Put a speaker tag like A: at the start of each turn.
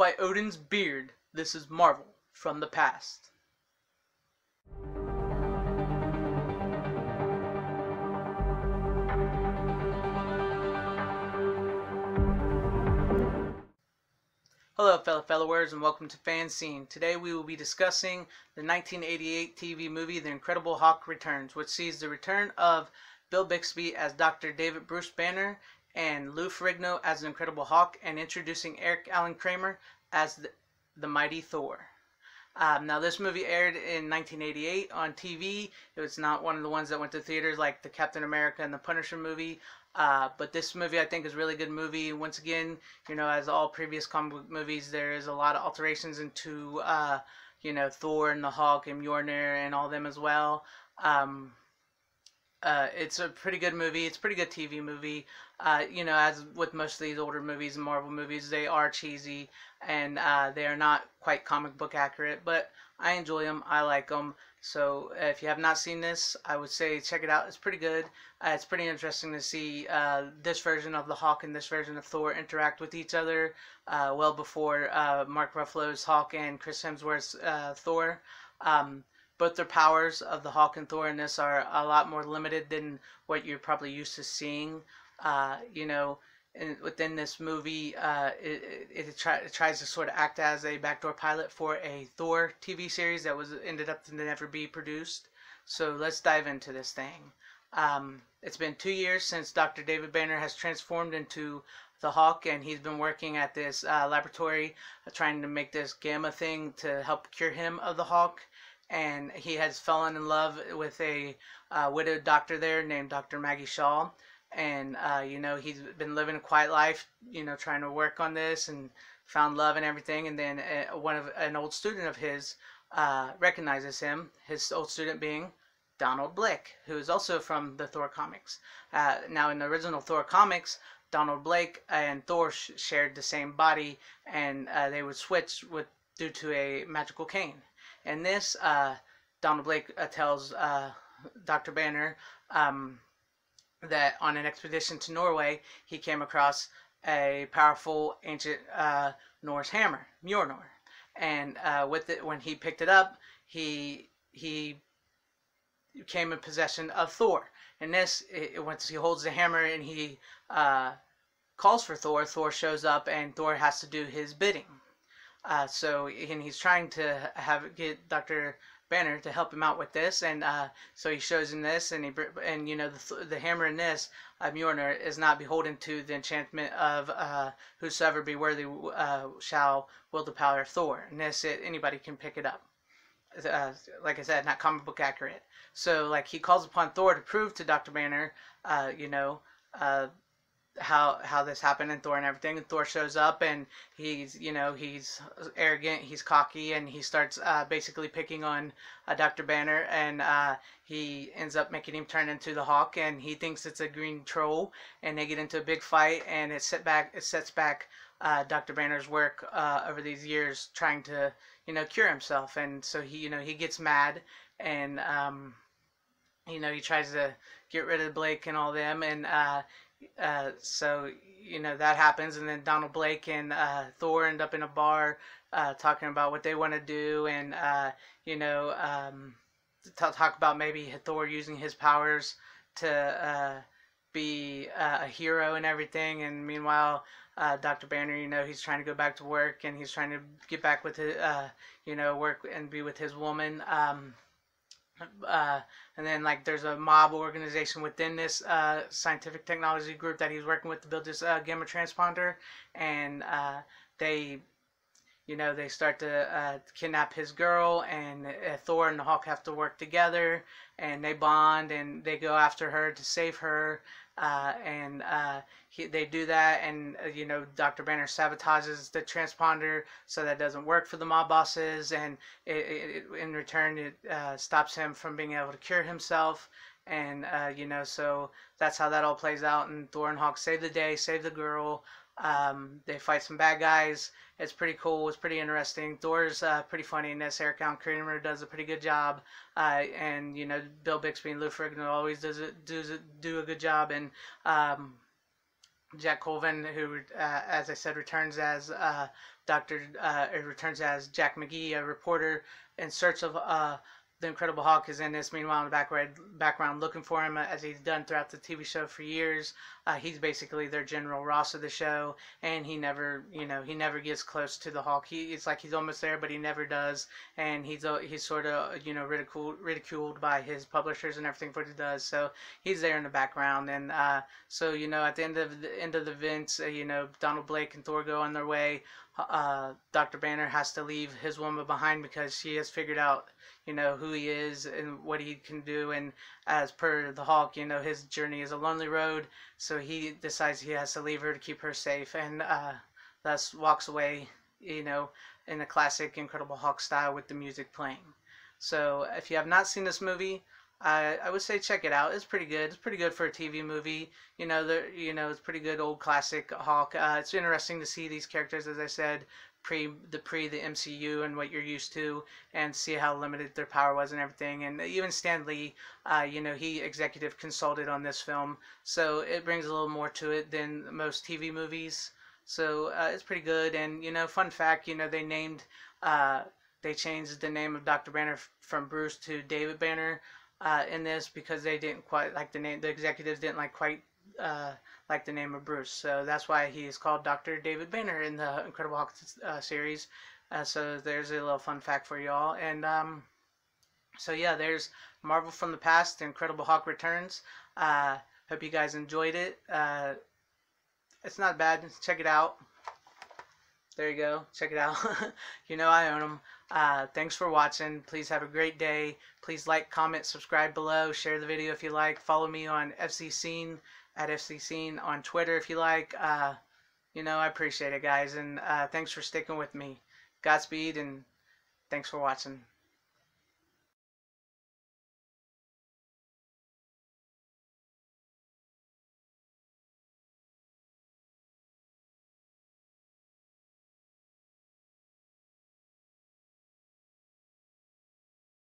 A: by Odin's beard. This is Marvel from the past. Hello, fellow fellowers, and welcome to FanZcene. Today we will be discussing the 1988 TV movie The Incredible Hulk Returns, which sees the return of Bill Bixby as Dr. David Bruce Banner and Lou Ferrigno as the Incredible Hulk, and introducing Eric Allan Kramer as the, the Mighty Thor. Um, now, this movie aired in 1988 on TV. It was not one of the ones that went to theaters like the Captain America and the Punisher movie. Uh, but this movie I think is a really good movie. Once again, you know, as all previous comic book movies, there is a lot of alterations into, uh, you know, Thor and the Hulk and Mjolnir and all them as well. Um, uh, it's a pretty good movie. It's a pretty good TV movie. Uh, you know, as with most of these older movies and Marvel movies, they are cheesy and uh, they are not quite comic book accurate. But I enjoy them. I like them. So if you have not seen this, I would say check it out. It's pretty good. Uh, it's pretty interesting to see uh, this version of the Hulk and this version of Thor interact with each other uh, well before Mark Ruffalo's Hulk and Chris Hemsworth's Thor. Um, both their powers of the Hulk and Thor in this are a lot more limited than what you're probably used to seeing. Uh, you know, in, within this movie, uh, it, it, it, try, it, tries to sort of act as a backdoor pilot for a Thor TV series that was ended up to never be produced. So let's dive into this thing. Um, it's been two years since Dr. David Banner has transformed into the Hulk, and he's been working at this uh, laboratory uh, trying to make this gamma thing to help cure him of the Hulk. And he has fallen in love with a uh, widowed doctor there named Dr. Maggie Shaw. And uh, you know he's been living a quiet life you know trying to work on this and found love and everything. And then uh, one of an old student of his uh, recognizes him his old student being donald blake who is also from the thor comics. Uh, now in the original thor comics donald blake and thor sh- shared the same body and they would switch with due to a magical cane in this uh, donald blake tells dr banner um, that on an expedition to Norway, he came across a powerful ancient uh, Norse hammer, Mjolnir, and uh, with it, when he picked it up, he he came in possession of Thor. And this, it, once he holds the hammer and he uh, calls for Thor, Thor shows up and Thor has to do his bidding. Uh, so, and he's trying to have get Doctor Banner to help him out with this, and uh, so he shows him this, and he and you know the the hammer in this uh, Mjolnir is not beholden to the enchantment of uh, whosoever be worthy uh, shall wield the power of Thor. And this it, anybody can pick it up. Uh, like I said, not comic book accurate. So like he calls upon Thor to prove to Doctor Banner, uh, you know, how how this happened and Thor and everything. And Thor shows up and he's you know he's arrogant, he's cocky, and he starts uh, basically picking on uh, Doctor Banner, and uh, he ends up making him turn into the Hulk, and he thinks it's a green troll, and they get into a big fight, and it set back it sets back uh, Doctor Banner's work uh, over these years trying to you know cure himself, and so he you know he gets mad and. Um, you know, he tries to get rid of Blake and all them, and uh, uh, so you know that happens, and then Donald Blake and uh, Thor end up in a bar uh, talking about what they want to do, and uh, you know um, talk about maybe Thor using his powers to uh, be a hero and everything, and meanwhile. Dr. Banner, you know, he's trying to go back to work and he's trying to get back with his, you know, work and be with his woman. Um, uh, and then like there's a mob organization within this uh, scientific technology group that he's working with to build this uh, gamma transponder, and uh, they, you know, they start to uh, kidnap his girl, and uh, Thor and the Hulk have to work together, and they bond, and they go after her to save her, uh, and uh, he, they do that, and uh, you know Dr. Banner sabotages the transponder so that doesn't work for the mob bosses, and it, it, in return it uh, stops him from being able to cure himself, and you know so that's how that all plays out. And Thor and Hulk save the day, save the girl. Um, they fight some bad guys. It's pretty cool. It's pretty interesting. Thor's uh, pretty funny in this. Eric Allan Kramer does a pretty good job, uh, and you know Bill Bixby and Lou Ferrigno always does it, do do a good job. And um, Jack Colvin, who, uh, as I said, returns as uh, Doctor, uh, returns as Jack McGee, a reporter in search of uh, the Incredible Hulk is in this. Meanwhile, in the background, background looking for him, as he's done throughout the TV show for years. Uh, he's basically their General Ross of the show, and he never, you know, he never gets close to the Hulk. He, it's like he's almost there, but he never does, and he's uh, he's sort of, you know, ridiculed ridiculed by his publishers and everything for what he does. So he's there in the background, and uh, so you know, at the end of the end of the events, uh, you know, Donald Blake and Thor go on their way. Uh, Dr. Banner has to leave his woman behind because she has figured out you know who he is and what he can do and as per the Hulk you know his journey is a lonely road so he decides he has to leave her to keep her safe and uh, thus walks away you know in a classic Incredible Hulk style with the music playing so if you have not seen this movie I, I would say check it out. It's pretty good. It's pretty good for a TV movie. You know, the you know it's pretty good old classic Hulk. Uh, it's interesting to see these characters, as I said, pre the pre the MCU and what you're used to, and see how limited their power was and everything. And even Stan Lee, uh, you know, he executive consulted on this film, so it brings a little more to it than most TV movies. So uh, it's pretty good. And you know, fun fact, you know, they named uh, they changed the name of Dr. Banner from Bruce to David Banner uh, in this because they didn't quite like the name. The executives didn't like quite uh, like the name of Bruce. So that's why he is called Dr. David Banner in the Incredible Hulk uh, series. Uh, so there's a little fun fact for y'all. And um, so yeah, there's Marvel from the past, the Incredible Hulk returns. Uh, hope you guys enjoyed it. Uh, it's not bad. Check it out. There you go. Check it out. you know I own them. Uh, thanks for watching. Please have a great day. Please like, comment, subscribe below. Share the video if you like. Follow me on FC Scene at FZscene on Twitter if you like. Uh, you know, I appreciate it, guys. And uh, thanks for sticking with me. Godspeed and thanks for watching.